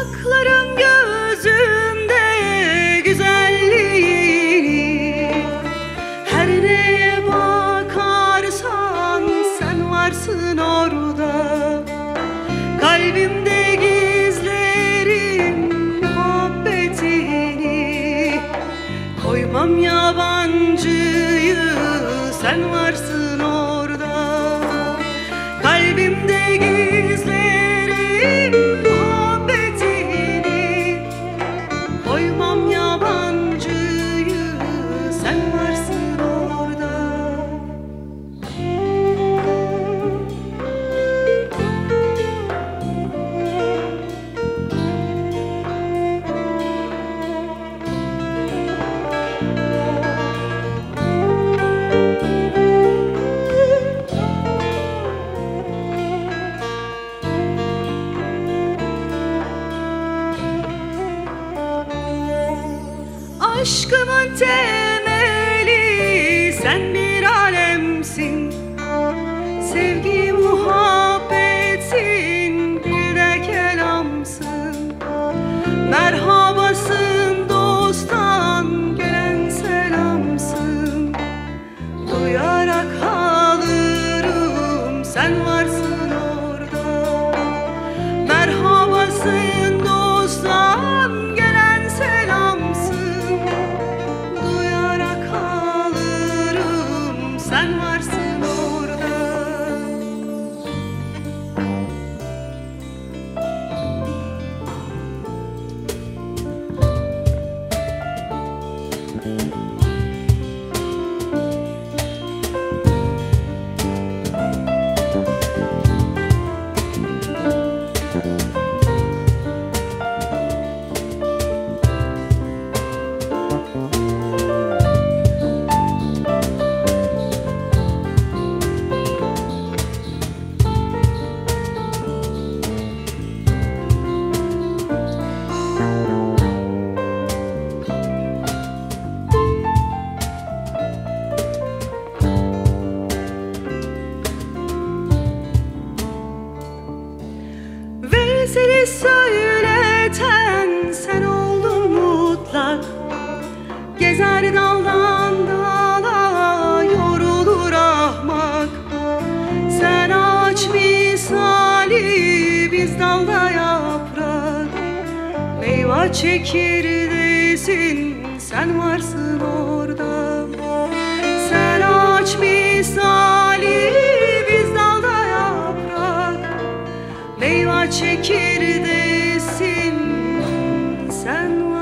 saklarım gözümde güzelliğini. Her neye bakarsan sen varsın orada. Kalbimde gizlerim muhabbetini. Koymam yabancıyı sen varsın orada. Kalbimde gizlerim Aşkımın temeli sen bir alemsin. Sevgi muhabbetin bir de kelamsın. Merhabasın dosttan gelen selamsın. Duyarak alırım sen varsın orada. Merhabasın Söyleten sen oldun mutlak. Gezer daldan dala yorulur ahmak. Sen ağaç misali biz dalda yaprak. Meyve çekirdesin sen varsın orada Meyva çekirdeğisin. Sen var.